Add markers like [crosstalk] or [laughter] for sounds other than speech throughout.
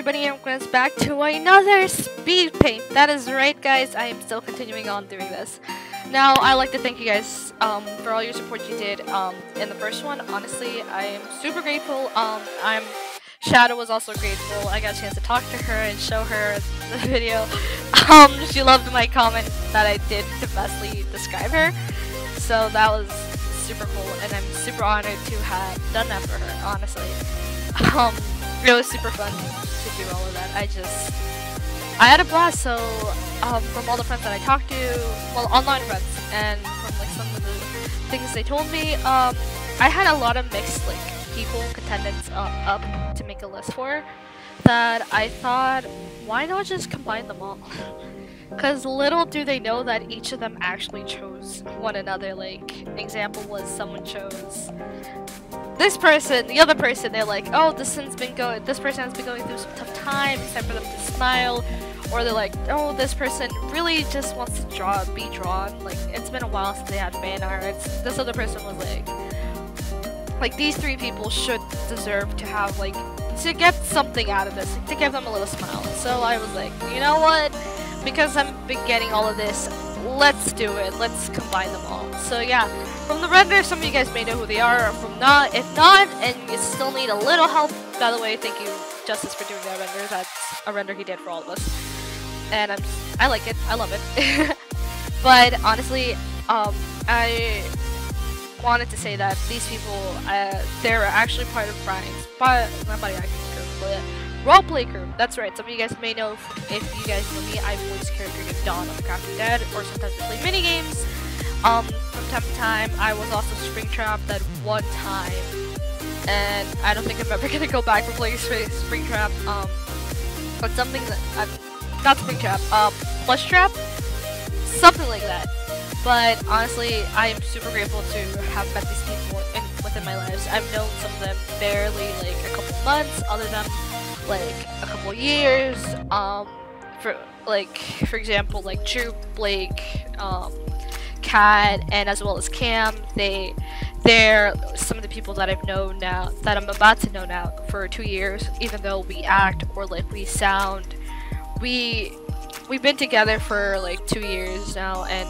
Bunny and Grizz back to another speed paint. That is right, guys. I am still continuing on doing this. Now, I'd like to thank you guys um, for all your support you did um, in the first one. Honestly, I am super grateful. Um, I'm Shadow was also grateful. I got a chance to talk to her and show her the [laughs] video. Um, she loved my comment that I did to bestly describe her. So that was super cool, and I'm super honored to have done that for her. Honestly, [laughs] um, it was super fun to do all of that. I just I had a blast. So um, from all the friends that I talked to, well, online friends, and from like some of the things they told me, um, I had a lot of mixed like people contendants uh, up to make a list for that I thought, why not just combine them all? [laughs] Because little do they know that each of them actually chose one another. Like, example was someone chose this person, the other person, they're like, oh, this one's been going, this person has been going through some tough times, it's time for them to smile. Or they're like, oh, this person really just wants to draw, be drawn. Like, it's been a while since they had fan arts. This other person was like, like these three people should deserve to have like to get something out of this, to give them a little smile. So I was like, you know what? Because I've been getting all of this, let's do it. Let's combine them all. So yeah, from the render, some of you guys may know who they are. From not, if not, and you still need a little help, by the way, thank you Justice for doing that render. That's a render he did for all of us, and I'm I like it. I love it. [laughs] but honestly, um, I wanted to say that these people, uh, they're actually part of Bryan's, but not body acting crew, but roleplay crew. That's right. Some of you guys may know if, you guys know me, I voice character Dawn on Crafting Dead, or sometimes I play mini games. Um, from time to time, I was also Springtrap that one time, and I don't think I'm ever [laughs] gonna go back to playing Springtrap. Um, but something that I'm not Springtrap, uh, Plushtrap, something like that. But honestly, I am super grateful to have met these people in, within my lives. I've known some of them barely like a couple months, other than like a couple years. Um, for like for example, like Drew, Blake, um, Kat, and as well as Cam. They they're some of the people that I've known now that I'm about to know now for two years. Even though we act or like we sound, we we've been together for like two years now, and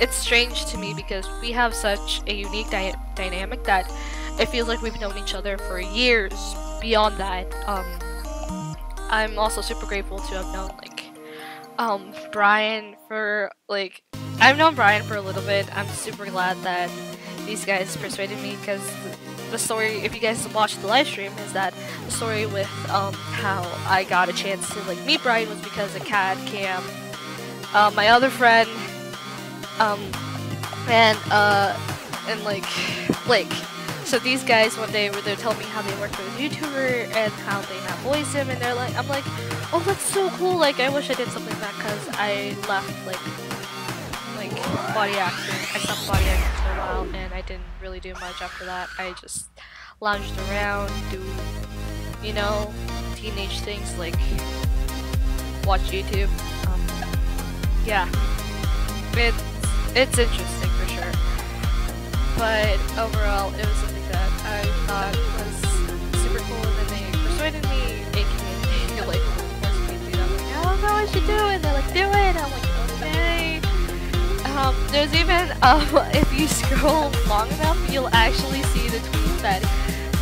it's strange to me because we have such a unique dy dynamic that it feels like we've known each other for years. Beyond that, um, I'm also super grateful to have known like um, Bryan for like I've known Bryan for a little bit. I'm super glad that these guys persuaded me because the story, if you guys watched the live stream, is that the story with um, how I got a chance to like meet Bryan was because of Kat Cam, uh, my other friend, um, and uh, and like Blake. So these guys one day were there telling me how they worked with a YouTuber and how they now voice him, and they're like, I'm like, oh that's so cool. Like I wish I did something like that because I left like body acting. I stopped body acting for a while, and I didn't really do much after that. I just lounged around, do you know teenage things like watch YouTube. Um, yeah, it's it's interesting for sure. But overall, it was something that I thought was super cool, and then they persuaded me, aka [laughs] like to that. I'm like, I don't know what I should do, and they're like, do it. I'm like. Um, there's even [laughs] um, if you scroll long enough, you'll actually see the tweet that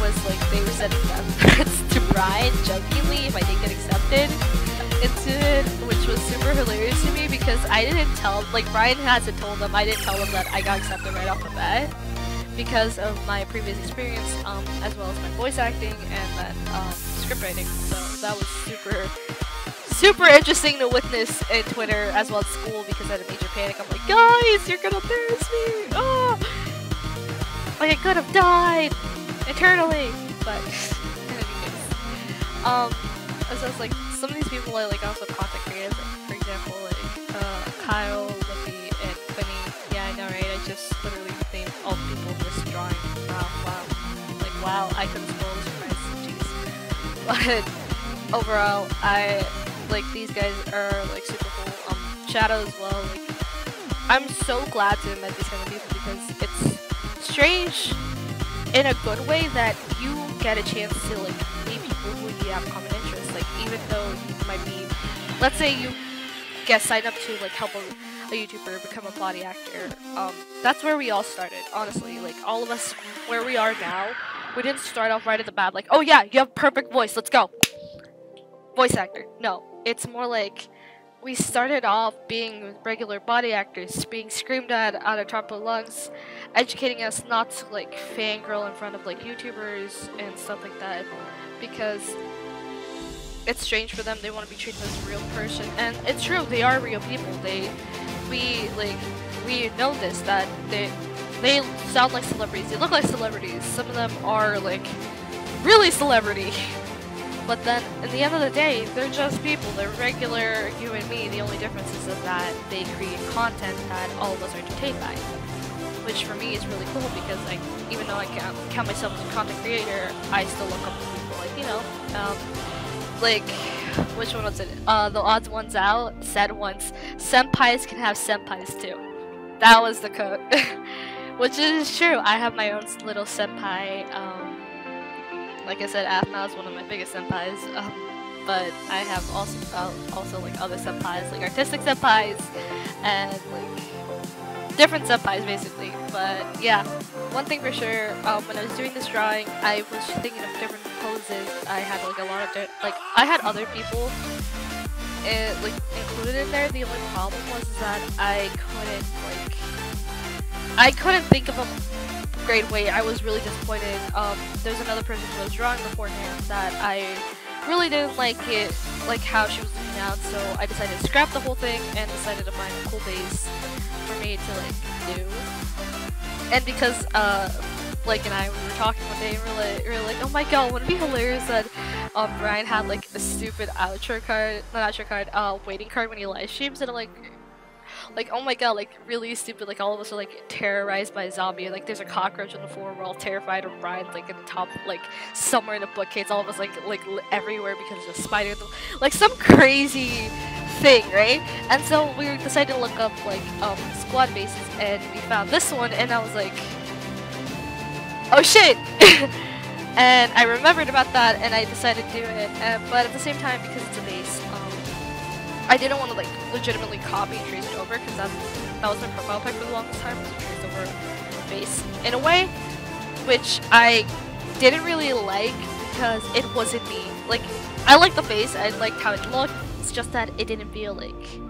was like they were sending death threats [laughs] to Bryan jokingly if I didn't get accepted incident, which was super hilarious to me because I didn't tell, like Bryan hasn't told them, I didn't tell them that I got accepted right off the bat because of my previous experience, um, as well as my voice acting and that um, script writing. So that was super, super interesting to witness in Twitter as well as school because I had a major panic. I'm like, guys, you're gonna embarrass me! Oh! Like I could have died eternally, but [laughs] um, as I was like some of these people are like also content creators. Like, for example, like uh, Kyle, Lippy, and Quinny. Yeah, I know, right? I just literally named all the people just drawing. Wow, wow. Like, wow, I couldn't spoil this for Jeez. [laughs] But overall, I like these guys are like super cool. Um, Shadow as well. Like, I'm so glad to have met these kind of people because it's strange in a good way that you get a chance to like meet people who you have common interests Like even though you might be, let's say you get signed up to like help a, a YouTuber become a body actor. Um, that's where we all started, honestly. Like all of us, where we are now, we didn't start off right at the bat like, oh yeah, you have perfect voice, let's go. Voice actor. No, it's more like we started off being regular body actors, being screamed at out of top of lungs, educating us not to like fangirl in front of like YouTubers and stuff like that, because it's strange for them. They want to be treated as a real person, and it's true. They are real people. They, we like, we know this that they, they sound like celebrities. They look like celebrities. Some of them are like, really celebrity. [laughs] But then, in the end of the day, they're just people. They're regular you and me. The only difference is that they create content that all of us are entertained by. Which for me is really cool because, like, even though I can't count myself as a content creator, I still look up to people. Like, you know, um, like, which one was it? Uh, the odds ones out said once, senpais can have senpais too. That was the code. [laughs] which is true. I have my own little senpai. Um, like I said, Athma is one of my biggest senpais, um, but I have also uh, also like other senpais, like artistic senpais, and like different senpais basically. But yeah, one thing for sure, um, when I was doing this drawing, I was thinking of different poses. I had like a lot of like I had other people it, like included in there. The only problem was that I couldn't like I couldn't think of a great way. I was really disappointed. Um, there's another person who was drawing beforehand that I really didn't like it, like how she was looking out, so I decided to scrap the whole thing and decided to find a cool base for me to like do. And because uh, Blake and I we were talking one day and we were like, we were like oh my god, wouldn't it be hilarious that um, Bryan had like a stupid outro card, not outro card, uh, waiting card when he live streams, and like, like oh my god like really stupid like all of us are like terrorized by a zombie. Like there's a cockroach on the floor we're all terrified of Bryan like at the top like somewhere in the bookcase. All of us like like everywhere because of a spider. Like some crazy thing right? And so we decided to look up like um squad bases and we found this one and I was like oh shit! [laughs] And I remembered about that and I decided to do it but at the same time because it's a base I didn't want to like legitimately copy and trace it over because that that was my profile pic for the longest time was trace over face in a way, which I didn't really like because it wasn't me. Like I liked the face, I liked how it looked. It's just that it didn't feel like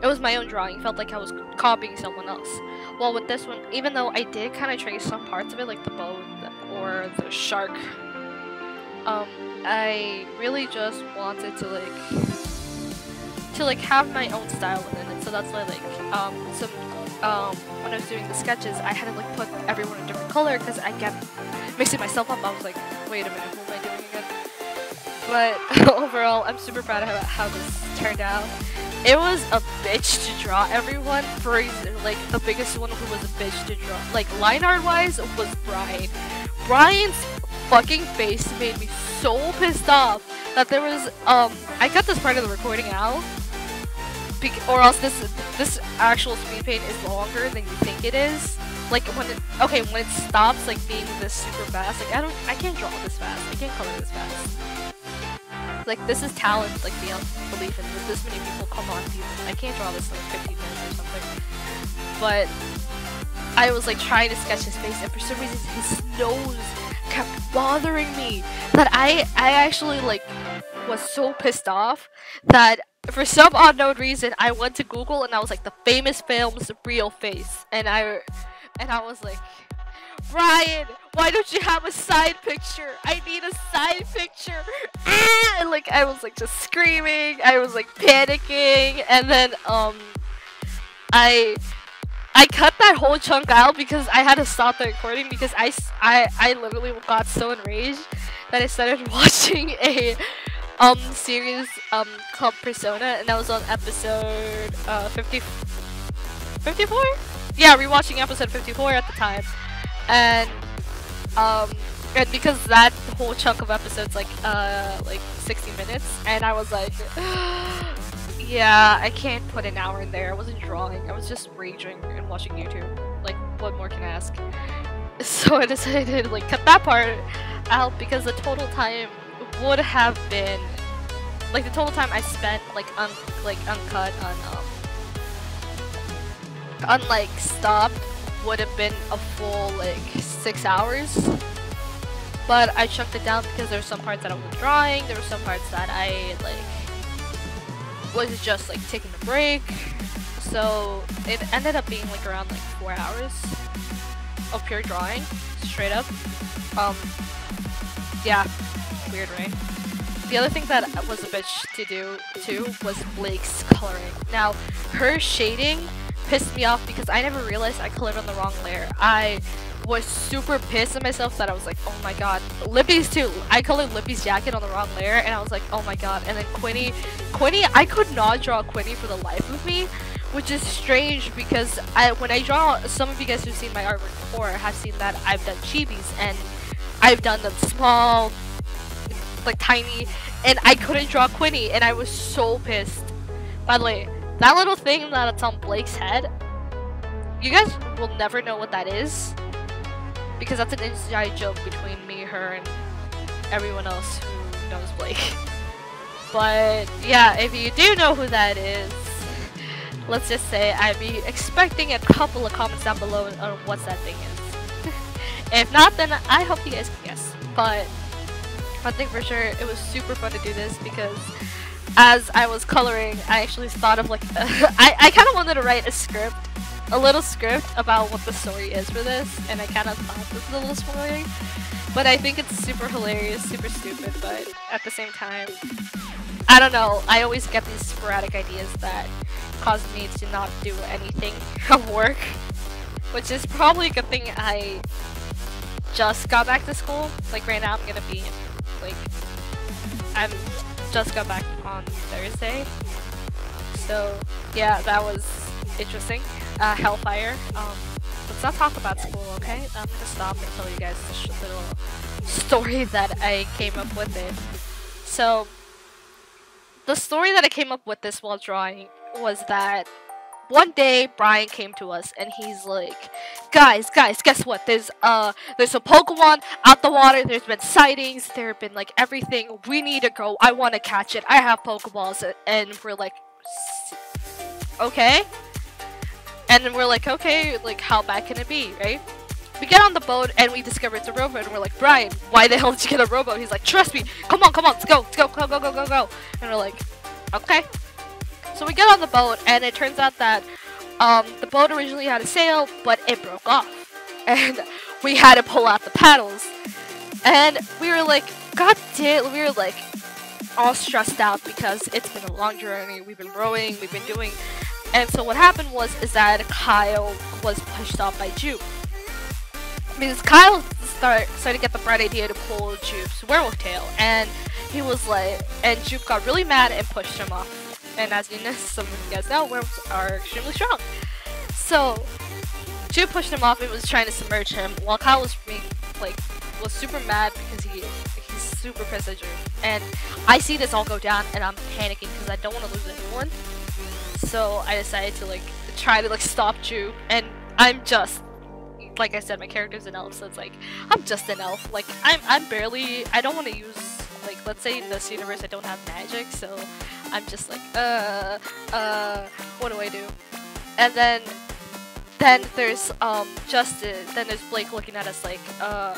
it was my own drawing. It felt like I was copying someone else. Well, with this one, even though I did kind of trace some parts of it, like the bone or the shark, um, I really just wanted to like to like have my own style within it. So that's why like um some um when I was doing the sketches, I had to like put everyone a different color because I kept mixing myself up. I was like, wait a minute, what am I doing again? But [laughs] overall, I'm super proud of how this turned out. It was a bitch to draw everyone. For like the biggest one who was a bitch to draw, like line art wise, was Bryan. Bryan's fucking face made me so pissed off that there was um I cut this part of the recording out be or else this this actual speed paint is longer than you think it is. Like when it okay when it stops like being this super fast. Like I don't I can't draw this fast. I can't color this fast. Like this is talent like beyond belief, and with this many people come on, dude, I can't draw this in like 15 minutes or something. But I was like trying to sketch his face, and for some reason his nose kept bothering me. That I I actually like was so pissed off that for some unknown reason, I went to Google and I was like, the famous film's real face. And I, and I was like, Bryan, why don't you have a side picture? I need a side picture. [laughs] And like, I was like just screaming. I was like panicking. And then, um, I, I cut that whole chunk out because I had to stop the recording because I, I, I literally got so enraged that I started [laughs] watching a um series um called Persona, and that was on episode uh 50 54. Yeah, rewatching episode 54 at the time, and um and because that whole chunk of episodes like uh like 60 minutes, and I was like. [gasps] yeah, I can't put an hour in there. I wasn't drawing. I was just raging and watching YouTube. Like, what more can I ask? [laughs] So I decided like cut that part out because the total time would have been like the total time I spent like un like uncut on um unlike stop would have been a full like six hours. But I chunked it down because there were some parts that I was drawing, there were some parts that I like was just like taking a break. So it ended up being like around like four hours of pure drawing, straight up. Um, yeah, weird, right? The other thing that was a bitch to do too was Blake's coloring. Now, her shading pissed me off because I never realized I colored on the wrong layer. I was super pissed at myself that I was like, oh my god. Lippy's too. I colored Lippy's jacket on the wrong layer and I was like, oh my god. And then Quinny, Quinny, I could not draw Quinny for the life of me, which is strange because I, when I draw, some of you guys who've seen my artwork before have seen that I've done chibis and I've done them small, like tiny, and I couldn't draw Quinny and I was so pissed. By the way, that little thing that's on Blake's head, you guys will never know what that is because that's an inside joke between me, her, and everyone else who knows Blake. [laughs] But yeah, if you do know who that is, let's just say I'd be expecting a couple of comments down below on what that thing is. [laughs] if not, then I hope you guys can guess. But one thing for sure, it was super fun to do this because as I was coloring, I actually thought of like, [laughs] I, I kind of wanted to write a script a little script about what the story is for this, and I kind of thought this was a little spoilery. But I think it's super hilarious, super stupid, but at the same time, I don't know, I always get these sporadic ideas that cause me to not do anything [laughs] of work. Which is probably a good thing I just got back to school. Like right now I'm gonna be, like, I'm just got back on Thursday. So yeah, that was interesting uh, Hellfire. Um, let's not talk about school, okay? I'm gonna stop and tell you guys this little story [laughs] that I came up with it. So, the story that I came up with this while drawing was that one day Bryan came to us and he's like, guys, guys, guess what? There's uh there's a Pokemon out the water, there's been sightings, there have been like everything. We need to go. I wanna catch it. I have Pokeballs and we're like okay. And we're like, okay, like how bad can it be, right? We get on the boat and we discover it's a rowboat and we're like, Bryan, why the hell did you get a rowboat? He's like, trust me, come on, come on, let's go, let's go, go, go, go, go, go. And we're like, okay. So we get on the boat and it turns out that um, the boat originally had a sail, but it broke off. [laughs] And we had to pull out the paddles. And we were like, god damn, we were like all stressed out because it's been a long journey. We've been rowing, we've been doing and so what happened was is that Kyle was pushed off by Jupe. Because Kyle start, started to get the bright idea to pull Jupe's werewolf tail, and he was like, and Jupe got really mad and pushed him off. And as you know, some of you guys know, worms are extremely strong. So Jupe pushed him off and was trying to submerge him, while Kyle was being like was super mad because he he's super pissed at. And I see this all go down, and I'm panicking because I don't want to lose anyone. So I decided to like try to like stop Jupe, and I'm just like I said, my character's an elf, so it's like I'm just an elf. Like I'm I'm barely I don't want to use like let's say in this universe I don't have magic, so I'm just like uh uh what do I do? And then then there's um Justin, then there's Blake looking at us like uh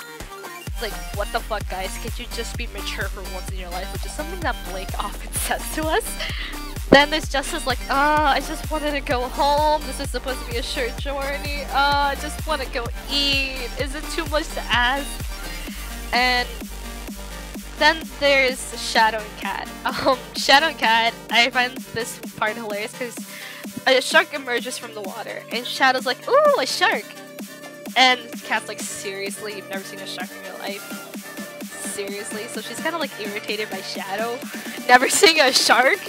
like what the fuck guys, could you just be mature for once in your life, which is something that Blake [laughs] often says to us. Then there's Justice like, ah, I just wanted to go home. This is supposed to be a short journey. Ah, I just want to go eat. Is it too much to ask? And then there's Shadow and Kat. [laughs] Um, Shadow and Kat, I find this part hilarious because a shark emerges from the water and Shadow's like, ooh, a shark. And Kat's like, seriously, you've never seen a shark in your life? Seriously? So she's kind of like irritated by Shadow never [laughs] seeing a shark.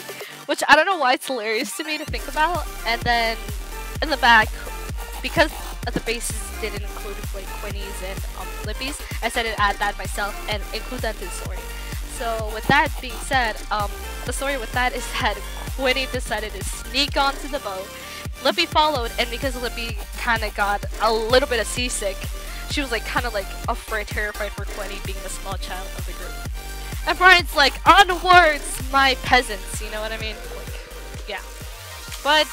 Which I don't know why it's hilarious to me to think about. And then in the back, because at the bases didn't include like Quinny's and um, Lippy's, I said to add that myself and include that in the story. So with that being said, um, the story with that is [laughs] that Quinny decided to sneak onto the boat. Lippy followed, and because Lippy kind of got a little bit of seasick, she was like kind of like afraid, terrified for Quinny being the small child of the group. And Bryan's like, onwards, my peasants, you know what I mean? Like, yeah. But,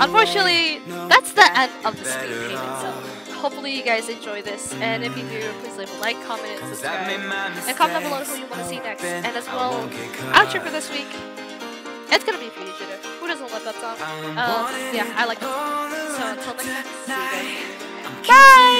unfortunately, that's the end of the speed paint itself. Hopefully you guys enjoy this, and if you do, please leave a like, comment, and subscribe. And comment down below who you want to see next. And as well, outro for this week, it's gonna be Fugitive. Who doesn't love that song? Um, yeah, I like it. So until next time, see you guys. Bye!